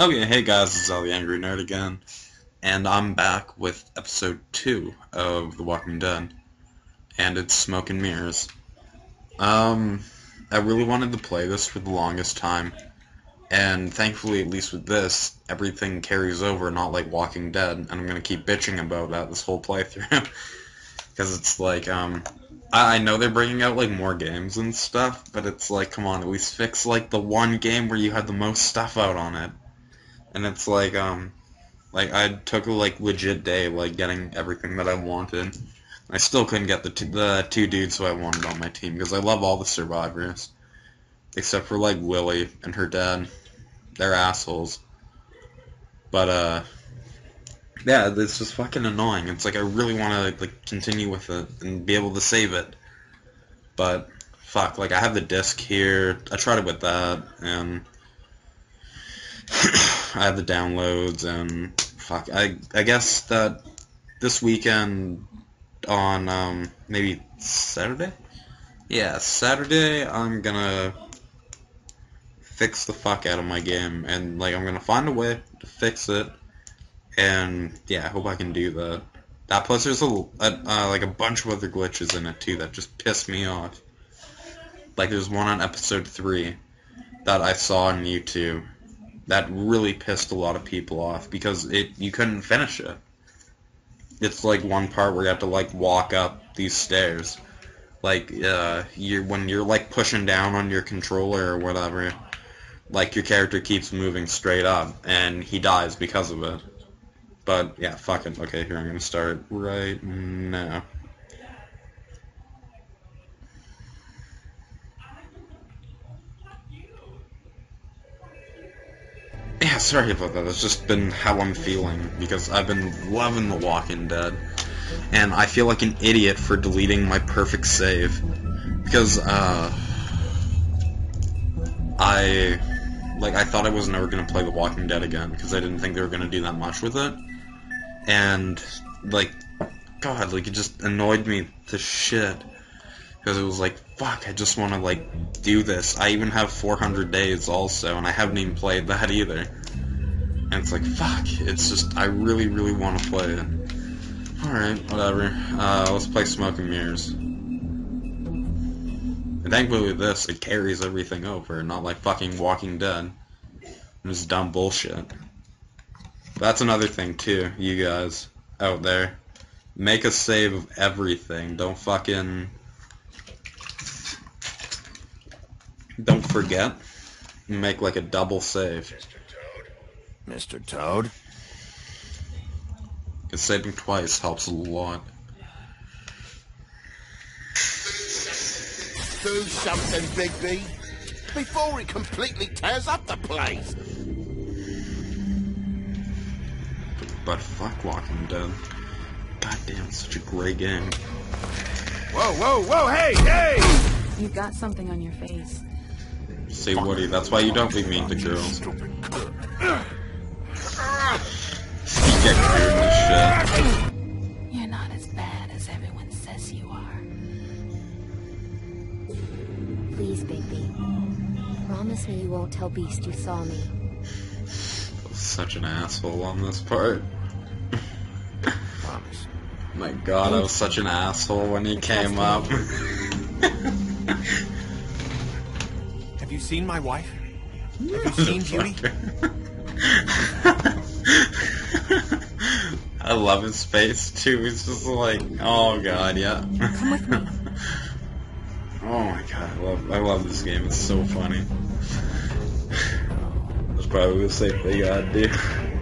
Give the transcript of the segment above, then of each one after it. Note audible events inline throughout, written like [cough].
Okay, hey guys, it's L the Angry Nerd again, and I'm back with episode 2 of The Walking Dead, and it's Smoke and Mirrors. Um, I really wanted to play this for the longest time, and thankfully, at least with this, everything carries over, not like Walking Dead, and I'm gonna keep bitching about that this whole playthrough, [laughs] because it's like, um, I, I know they're bringing out like more games and stuff, but it's like, come on, at least fix like the one game where you had the most stuff out on it and it's like um like I took a like legit day like getting everything that I wanted. I still couldn't get the two, the two dudes who I wanted on my team because I love all the survivors except for like Lilly and her dad. They're assholes. But uh yeah, it's just fucking annoying. It's like I really want to like continue with it and be able to save it. But fuck, like I have the disc here. I tried it with that and [clears throat] I have the downloads and fuck. I I guess that this weekend on um, maybe Saturday. Yeah, Saturday I'm gonna fix the fuck out of my game and like I'm gonna find a way to fix it. And yeah, I hope I can do that. That plus there's a, a uh, like a bunch of other glitches in it too that just piss me off. Like there's one on episode three that I saw on YouTube that really pissed a lot of people off because it you couldn't finish it. It's like one part where you have to like walk up these stairs, like uh, you when you're like pushing down on your controller or whatever, like your character keeps moving straight up and he dies because of it. But yeah, fuck it. Okay, here I'm gonna start right now. Yeah, sorry about that. It's just been how I'm feeling because I've been loving The Walking Dead, and I feel like an idiot for deleting my perfect save because uh, I like I thought I was never gonna play The Walking Dead again because I didn't think they were gonna do that much with it, and like God, like it just annoyed me to shit because it was like, fuck, I just want to like do this. I even have 400 days also, and I haven't even played that either. And it's like, fuck, it's just, I really, really want to play it. Alright, whatever. Uh, let's play Smoke and Mirrors. And thankfully this, it carries everything over, not like fucking Walking Dead. Just dumb bullshit. That's another thing too, you guys out there. Make a save of everything. Don't fucking Don't forget, make like a double save. Mr. Toad? Because saving twice helps a lot. Do something, Bigby, before it completely tears up the place. But fuck Walking Dead. Goddamn, such a great game. Whoa, whoa, whoa, hey, hey! You've got something on your face. See, Woody, that's why you don't be mean to girls. You get weird and shit. You're not as bad as everyone says you are. Please, Bigby. Promise me you won't tell Beast you saw me. Such an asshole on this part. Promise. My god, I was such an asshole when he came up. [laughs] Have you seen my wife? Have you [laughs] seen Beauty? [laughs] I love his face too. He's just like, oh god, yeah. Come with me. [laughs] oh my god, I love, I love this game. It's so funny. [sighs] That's probably the safe thing I'd do.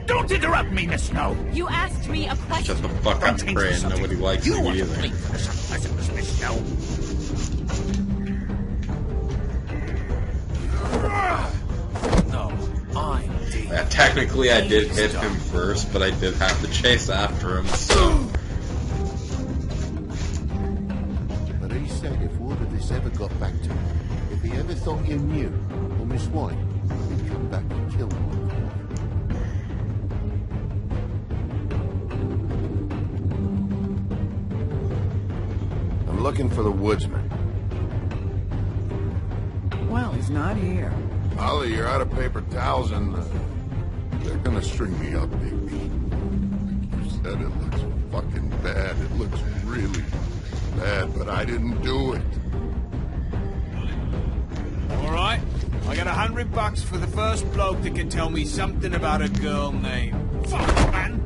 Don't interrupt me, Miss Snow. You asked me a question. Shut the fuck up, Pray. Nobody likes you me either. You want Miss Snow. Yeah, technically I did hit him first, but I did have to chase after him, so... But he said if word of this ever got back to him, if he ever thought you knew, or Miss White, he'd come back and kill you. I'm looking for the woodsman. Well, he's not here. Ollie, you're out of paper towels and... Uh, They're gonna string me up, baby. Like You said it looks fucking bad. It looks really bad, but I didn't do it. All right. I got a hundred bucks for the first bloke that can tell me something about a girl named. Fuck, man.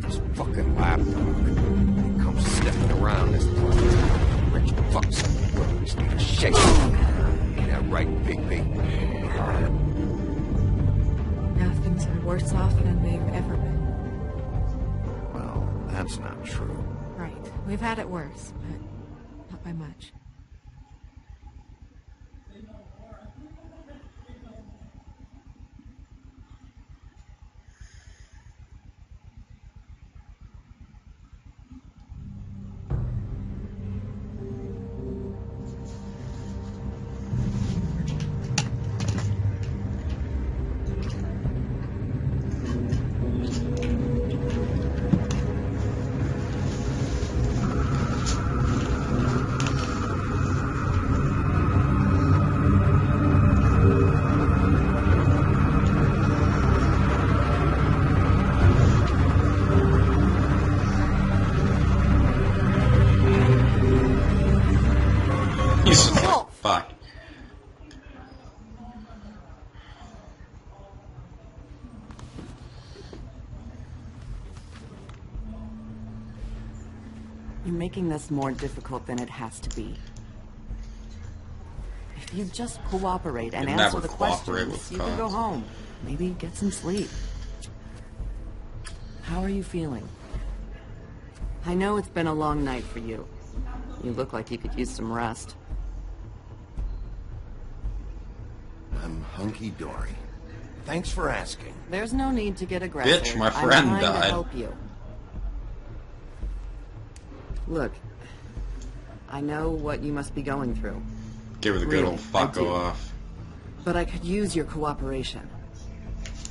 This fucking lapdog. He comes sniffing around this place. Rich fucks. Just need a shake. Ain't that right? Now We've had it worse, but not by much. Making this more difficult than it has to be. If you just cooperate and You answer the questions, you can go home. Maybe get some sleep. How are you feeling? I know it's been a long night for you. You look like you could use some rest. I'm hunky dory. Thanks for asking. There's no need to get aggressive. Bitch, my I'm friend trying died. to help you. Look, I know what you must be going through, Give her the good old fuck do. off. but I could use your cooperation.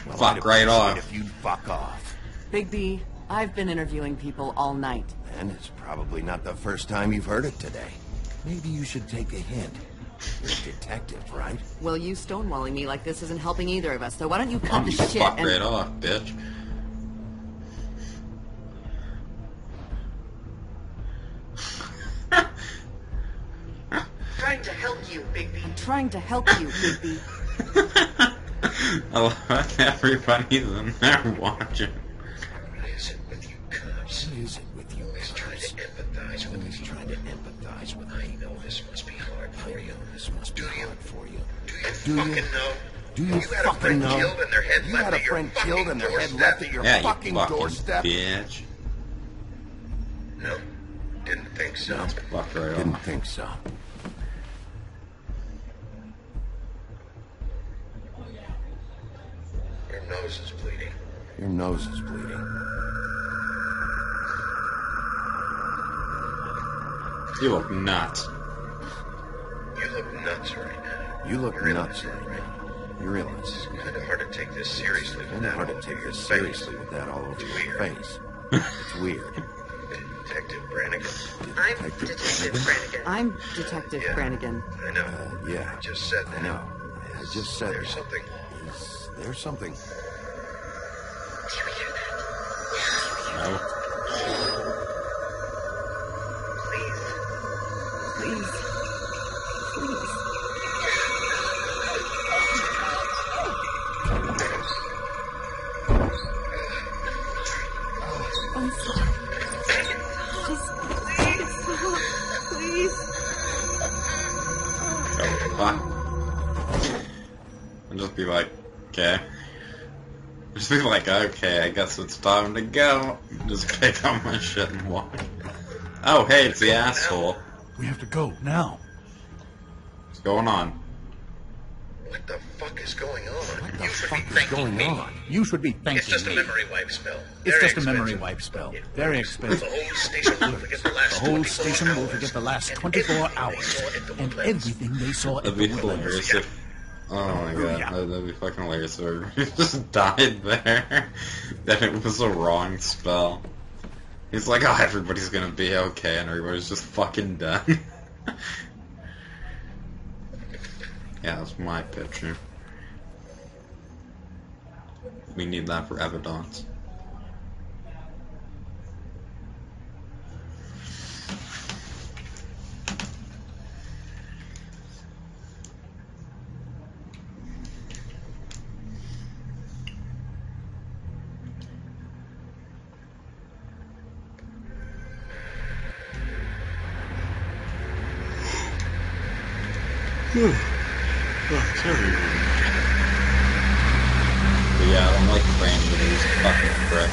Well, Fuck right off. If you'd fuck off. Bigby, I've been interviewing people all night. And it's probably not the first time you've heard it today. Maybe you should take a hint. You're a detective, right? Well, you stonewalling me like this isn't helping either of us, so why don't you cut I'm the shit fuck and... right off, bitch. trying to help you, Bigby. I'm trying to help you, Bigby. [laughs] I love everybody's in there watching. What is it with you cops? What is it with you Always trying to empathize with Always trying to empathize with I know this must be hard for you. This must be hard for you. Do you Do you? fucking know? Do you, You had a fucking friend know? killed and their head you had a friend killed and their head fucking left at your Yeah, fucking, you fucking doorstep? bitch. No, didn't think so. Fuck right Didn't off. think so. Your nose is bleeding. You look nuts. You look nuts right now. You look You're nuts ill, right now. You're ill. It's kind of hard to take this seriously with Kind of hard to take over your this face. seriously with that all over It's your weird. face. [laughs] It's weird. Detective Brannigan. I'm Detective Brannigan. I'm Detective Yeah. Brannigan. I know. Uh, yeah. I just said I know. I just said There's that. something. Is there something? No. Please. Please. Okay, I guess it's time to go. Just pick up my shit and walk. Oh, hey, it's the asshole. We have to go now. What's going on? What the fuck is going on? What the you fuck is going me. on? You should be thanking me. It's just a me. memory wipe spell. It's Very just a memory wipe spell. It Very works. expensive. The whole station will forget the last The whole 24 station will hours. forget the last And 24 everything they hours saw at the and Woodlands. everything they saw at That'd the be Woodlands. hilarious if. Oh my oh, god, Yeah. that'd be fucking hilarious if he [laughs] just died there. [laughs] that it was a wrong spell. He's like, oh, everybody's gonna be okay, and everybody's just fucking done. [laughs] yeah, that's my picture. We need that for evidence. But yeah, I don't like Brandon. He's a fucking prick.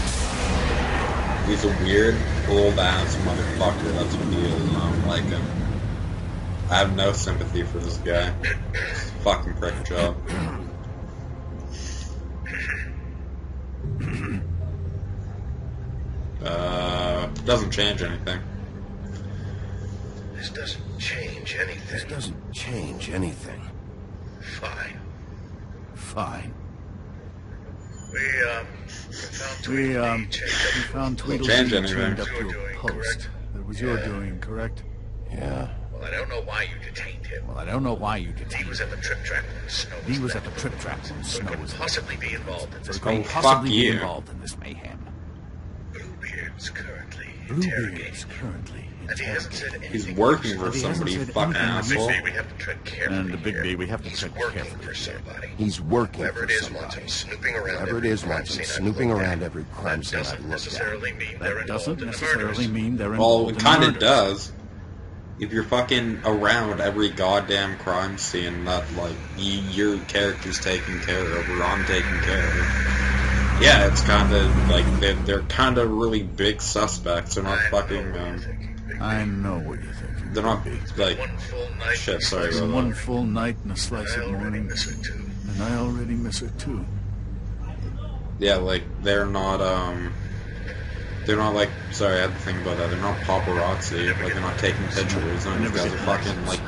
He's a weird, old ass motherfucker. That's what he is. I don't like him. I have no sympathy for this guy. Fucking prick job. Uh, doesn't change anything. This doesn't change anything. This doesn't change anything. Fine. Fine. We, um, we found We, um, we found Doesn't Tweedledee change chained anything. up to Your a doing, post. correct? That was your Yeah. doing, correct? Yeah. Well, I don't know why you detained him. Well, I don't know why you He detained was him. at the Trip Trap when Snow was He was there. at the Trip Trap when So Snow could was there. possibly be involved in this So he could fuck possibly be you. involved in this mayhem. Bluebeard's currently Bluebeard's interrogating. currently And he hasn't said interrogating. He's working for he somebody, you said fucking anything. asshole. Bigby, we have to tread carefully And the Big here. B, we have to He's tread working carefully for somebody. He's working Whoever for it is wants somebody. him snooping around Whoever it every crime wants him scene snooping around every crime scene I've doesn't looked at. necessarily mean they're That involved doesn't in necessarily murders. mean they're Well, it kind of does. If you're fucking around every goddamn crime scene that, like, y your character's taking care of or I'm taking care of, yeah, it's kind of, like, they're, they're kind of really big suspects. They're not I fucking, um, thinking, Bigby. I know what you're thinking. they're not, like, One full night. shit, sorry It's about one that. full night and a slice I of morning, miss it too. and I already miss it too. Yeah, like, they're not, um, they're not, like, sorry, I had to think about that. They're not paparazzi. Like, they're not taking pictures. None of these guys are fucking, like,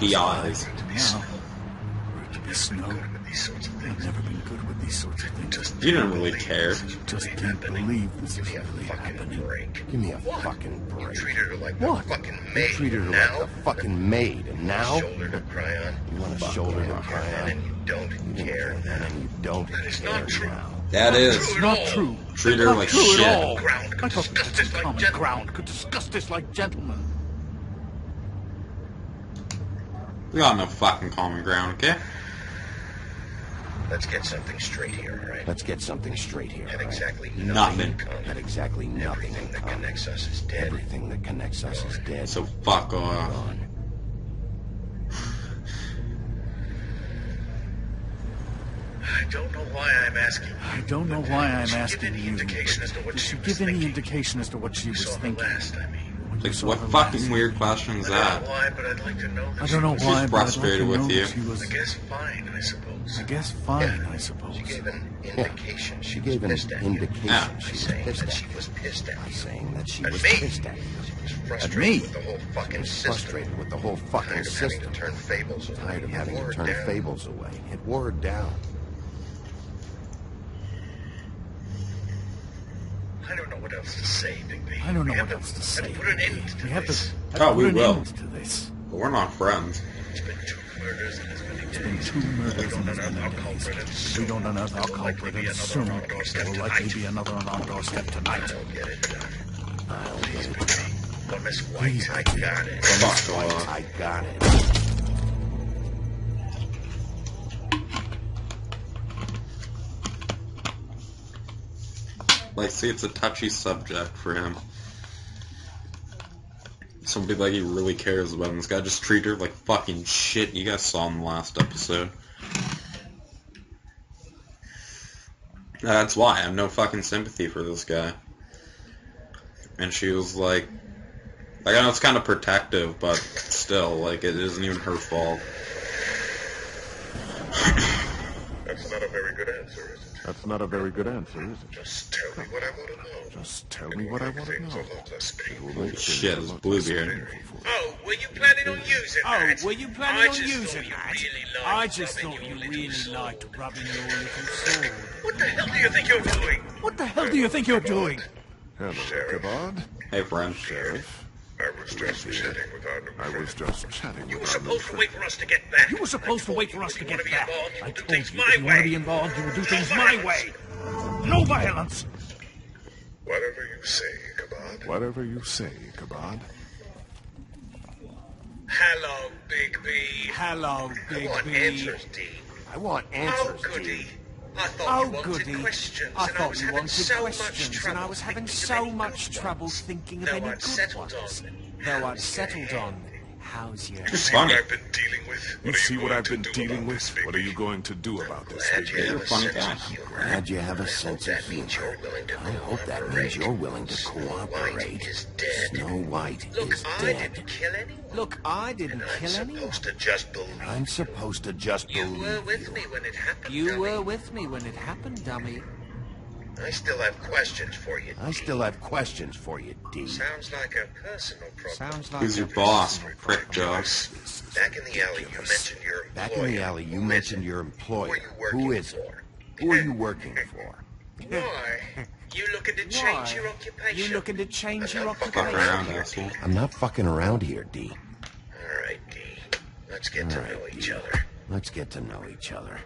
PIs. Now, for to be snow, With these sorts of I've never been good with these sorts of things. You didn't really care. Just can't believe this is Give me a really fucking happening. break. Give me a fucking You break. treated her like What? the fucking You maid. treated her now, like the fucking maid, and now shoulder to cry on. you want a shoulder to cry on, And you don't You didn't care care then, and you don't That is care not true. now. That is. It's not true. Treat her Not like true shit. at all. Ground could I discuss we this like gentlemen. ground. Could discuss this like gentlemen. We got no fucking common ground, okay? Let's get something straight here, all right? Let's get something straight here. Had all right? exactly Nothing. nothing in common. Exactly nothing Everything that connects us is dead. Everything that connects us is dead. So fuck off. gone. I don't know why I'm asking. I don't know why I'm Did she give asking any you. indication as to what Did she she was give any thinking? indication as to what she You was thinking? last, I mean. When you Like, saw what fucking last? weird question is I don't know that? why, but I'd like to know that I don't know was- why, but I'd like to with know you. She was, I guess fine, I suppose. I guess fine, Yeah. I suppose. She gave an indication she, She was gave an pissed at you. indication Yeah. She was saying pissed that she was pissed at you. saying that she At was me. pissed at you. She was me. frustrated with the whole fucking was system. frustrated with the whole fucking Tired of having system. to turn fables away. Tired of It having wore to turn fables away. It wore her down. I don't know what else to say, Bigby. I don't know We what have else to have say. put an end to We have to, this. have to Oh, put we an will. end to this. But we're not friends. It's been two murders in as many days. been two murders We don't in as unearth many our days. culprit We don't unearth our there will likely culprit, be and another soon on our doorstep there will likely tonight. be another on our doorstep tonight. I'll get it done. I'll Please, get Big it. B. Well, Miss White, I got it. Fuck off. I got it. Like, see, it's a touchy subject for him. Somebody like he really cares about him. This guy just treated her like fucking shit. You guys saw in the last episode. That's why I have no fucking sympathy for this guy. And she was like, like I know it's kind of protective, but still, like it isn't even her fault. That's not a very good answer, is it? That's not a very good answer, is it? Just tell me what I want to know. Just tell me what I want to know. a lot less It painful. will make Shit, things it's Bluebeard. Oh, were you planning on using Oh, that? were you planning on using thought that? Really I just thought you really sword. liked rubbing your little sword. What the hell do you think you're doing? What the hell do you think you're doing? Hello, Ichabod. Hey, friend. Sheriff. I was just chatting with our new I was just chatting You were with our new supposed to wait for us to get back. You were supposed to wait for us to get back. I told things you my if you want to be involved, you will do things my way. No violence! Whatever you say, Ichabod. Whatever you say, Ichabod. Hello, Bigby. Hello, I want answers, Dee. I want answers, goody. Dee. I thought Oh, you wanted goody. questions, I and I thought was you having wanted so much questions, trouble and I was having so much trouble thinking of any I'd good ones. on. Though I'd settled on. How's your It's See what I've been dealing with? You What are see what I've been dealing with? this, What are you going to do about this, Glad Bigby? you have You're a a sense of humor. Glad you have a I sense hope of that means humor. you're willing to I hope that means you're willing to Snow White cooperate. is dead. Snow White Look, is I dead. didn't kill anyone. Look, I didn't and I'm kill anyone. supposed to just believe. I'm supposed to just You believe were with you. me when it happened. You dummy. were with me when it happened, dummy. I still have questions for you. I still have questions for you, Dee. Sounds like a personal problem. Sounds like Who's your boss, personal prick job? Back in the alley, you mentioned your employer. Back in the alley, you mentioned your employer. Who are you working Who is it? Who are you [laughs] working for? Why? You looking to change Why? your occupation? You looking to change I'm not Fuck occupation? around, asshole. I'm not fucking around here, Dee. All right, Dee. Let's get to All know right, each Dee. other. Let's get to know each other.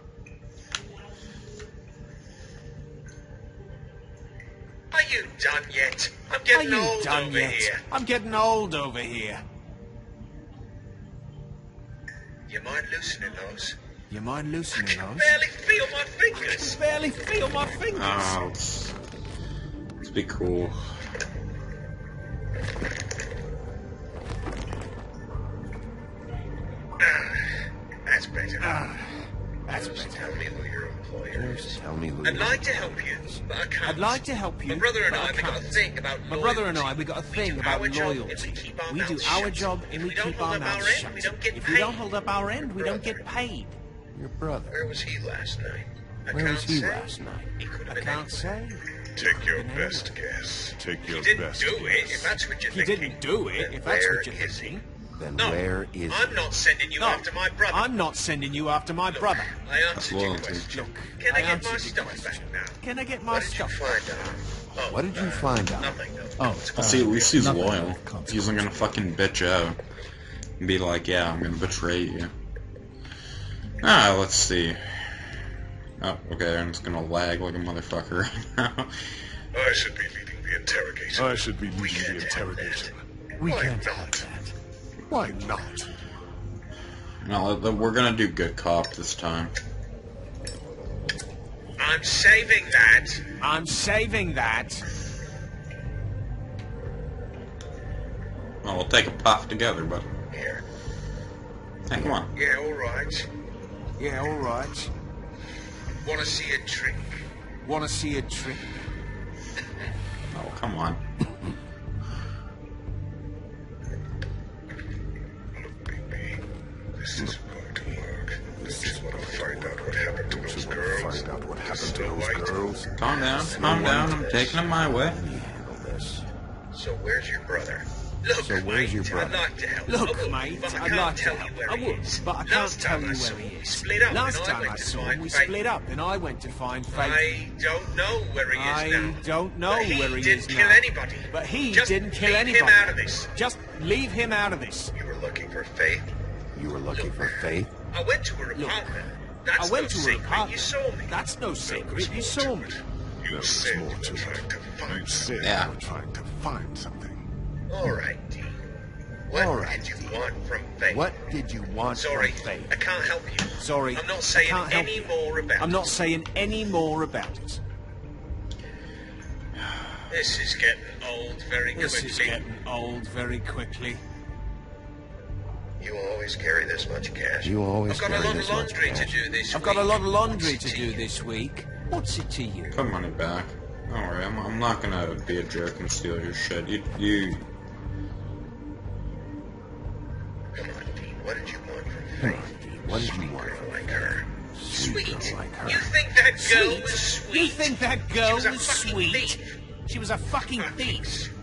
Are you done yet? I'm Are getting you old done over yet? here. I'm getting old over here. You mind loosening those? You mind loosening those? I those? barely feel my fingers. barely feel my fingers. Oh, let's, let's be cool. That's better. Ah, that's Just better. tell me who your employer is. Just tell me who I'd like to help you, but I can't. I'd like to help you. My brother and but I, we got a can't. thing about My brother and I, loyalty. we got a thing do about our job and loyalty. we keep our We do mouths our shut. job and If we we don't keep hold our up mouths our end, shut. we don't get If we don't paid. hold up our end, we don't get paid. Your brother. Where was he last night? I Where can't was he say. last night? He could have I can't anywhere. say. Take your Been best guess. Take your best. He your didn't best do it, if that's what you're He thinking. didn't do it, if that's what you're is he? thinking. Then No, where is I'm he? not sending you No, after my brother. I'm not sending you after my brother. I answered your loyalty. question. Look, Can I, I get my stuff question. back now? Can I get my What did you stuff? find out? Oh, What did you uh, find out? Nothing. No. Oh, See, at least he's nothing loyal. of consequence. He isn't gonna fucking bitch out and be like, yeah, I'm gonna betray you. Ah, let's see. Oh, okay, I'm just gonna lag like a motherfucker right [laughs] now. I should be leading the interrogation. I should be We leading can't the have interrogation. We can't not? have that. Why not? No, we're gonna do good cop this time. I'm saving that. I'm saving that. Well, we'll take a puff together, but Here. hey, come on. Yeah, all right. Yeah, all right. Want to see a trick? Want to see a trick? Oh, come on. Down, calm down. I'm taking it my way. Let me handle this. So where's your brother? Look, So where's mate, your brother? I'd like to help. Look, I would, mate, I I'd can't like to tell help. you where I he would, is. but I can't tell you where he is. split up, Last time I I saw him, we split up, and I went to find Faith. I don't know where he is now. I don't know But he where he didn't kill anybody. But he Just didn't kill anybody. Just leave anybody. him out of this. Just leave him out of this. You were looking for Faith. You were looking for Faith? I went to her Look, apartment. That's I went no to her secret. apartment. You saw me. That's no secret. You saw me. You There was said more you were to trying it. to find You said Yeah. you were trying to find something. All right, Dean. What All right, did you Dean. want from Faith? What did you want Sorry, from Faith? I can't help you. Sorry. I'm not I saying can't any you. more about I'm not it. saying any more about it. This is getting old very This quickly. is getting old very quickly. You always carry this much cash. You always I've got a lot of laundry to do this I've got a lot of laundry What's to it do this week. What's it to you? Put money back. Don't worry, I'm, I'm not gonna be a jerk and steal your shit. You, you, Come on, Dean. What did you want from Come on, Dean. What did you want from like her. Sweet girl Sweet. like her. You think that girl Sweet? was sweet? You think that girl She was a was sweet? thief. She was a fucking Fucking thief. sweet.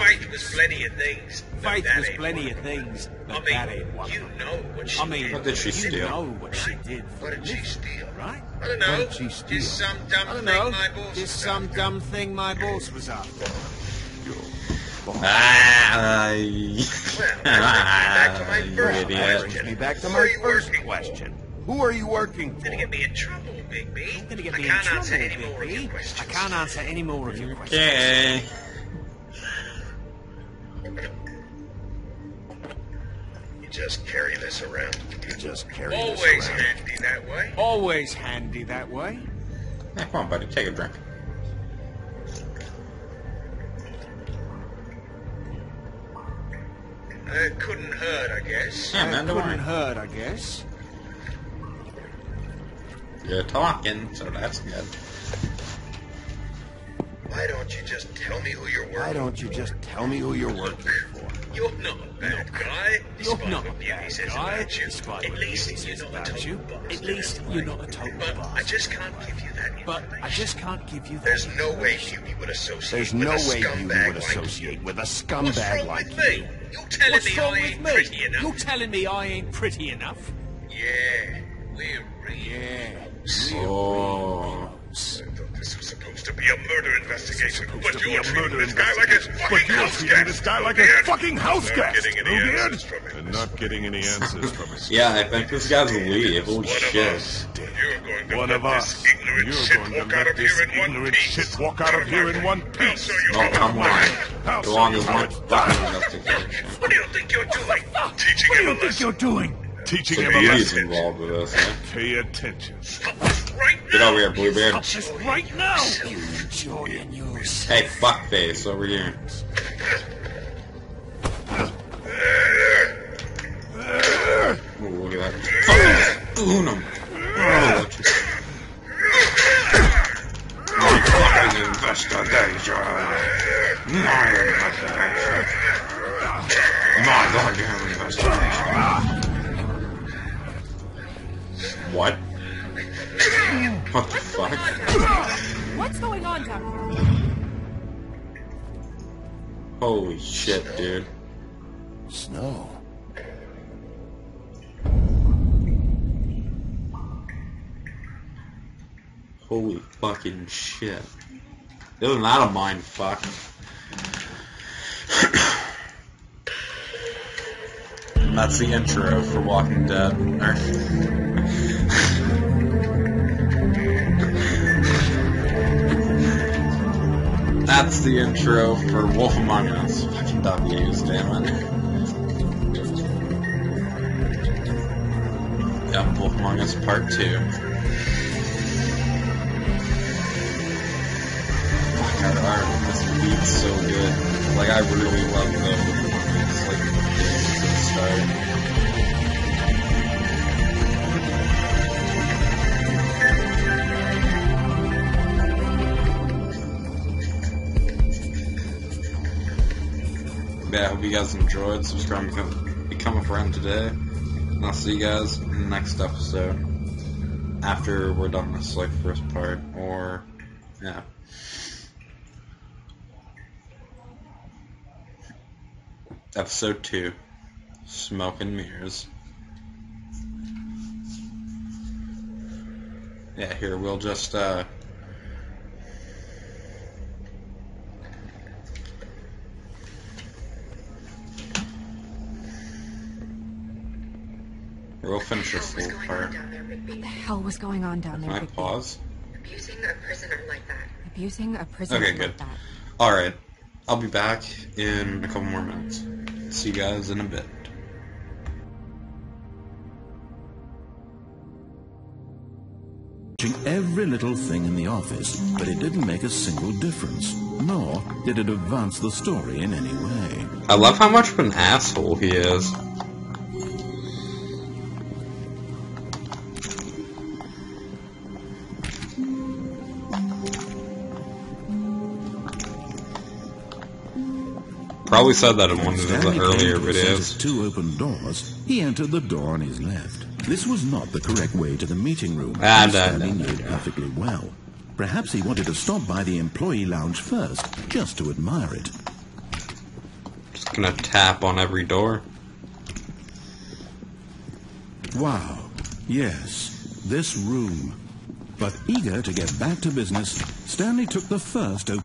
Faith was plenty of things. but Faith was plenty of them. things, I mean, that ain't one. you know what she I mean, What did she you steal? know what she did. What did she steal? Right? I don't know. What did she steal? Just some dumb thing know. my boss Just was some after. dumb thing my boss was after. ah, Well, brings [laughs] me back to my you first question. Me back to Who my are you first working question. Who are you working for? Gonna get me in trouble, Bigby. You're gonna get I me in can't trouble, answer any more of your questions. I can't answer any more of your questions. Okay. [sighs] [laughs] You just carry this around. You just carry this Always handy that way. Always handy that way. Hey, come on, buddy, take a drink. It couldn't hurt, I guess. Yeah, man, don't Couldn't worry. hurt, I guess. You're talking, so that's good. Why don't you just tell me who you're working Why don't you just tell me who you're working for? You're not a bad guy. You're not a bad guy, you. despite At what you're says not a about you. At least you're not a total But I just can't give you that But I just can't give you that. There's no way Beauty would associate There's with no a way you scumbag would associate with a What's scumbag wrong like with you. me? You're telling What's me wrong I with ain't me? pretty enough? You're telling me I ain't pretty enough? Yeah, we're real. Yeah. I thought this was supposed to be a murder investigation, but to you're a treating murder this guy like a fucking But you're house treating guest. this guy like a fucking house Not getting any Bluebeard. answers from him. And not getting any answers from his Yeah, I think this guy's a lead. Holy One of shit. us. You're going to One of us. ignorant You're shit going to walk out let of this here in one ignorant piece. shit walk out of here in one piece. show you Oh, come it's on. done. I'll Go show on, you there's how one fucking investigation. What do you think you're doing? Teaching What do you think you're doing? Teaching So him a Beauty's lesson. involved with this, eh? Pay attention. Right Get now. over here, Bluebeard. Just right now! You enjoying yours. Hey, fuckface, over here. Ooh, look at that. Fucking spoon fucking shit. Isn't a mind fuck? [coughs] That's the intro for Walking Dead. [laughs] That's the intro for Wolf Among Us. Fucking W's, damn it. Wolf Among Us Part 2. Our, our, this beat's so good. Like, I really love the Among Us, like, to start. Yeah, I hope you guys enjoyed. Subscribe become, become a friend today. And I'll see you guys in the next episode. After we're done this, like, first part. Or, yeah. Episode 2. Smoke and Mirrors. Yeah, here, we'll just, uh... We'll finish this little part. What the hell was going on down there? Can there? I Bigby? pause? Abusing a prisoner like that. Abusing a prisoner Okay, like good. that. Alright. I'll be back in a couple more minutes. See you guys in a bit. Watching every little thing in the office, but it didn't make a single difference, nor did it advance the story in any way. I love how much of an asshole he is. Probably said that in one of the earlier came to a set videos. two open doors. He entered the door on his left. This was not the correct way to the meeting room. Ah, and no, Stanley no, knew it perfectly well. Perhaps he wanted to stop by the employee lounge first, just to admire it. Just gonna tap on every door. Wow. Yes, this room. But eager to get back to business, Stanley took the first open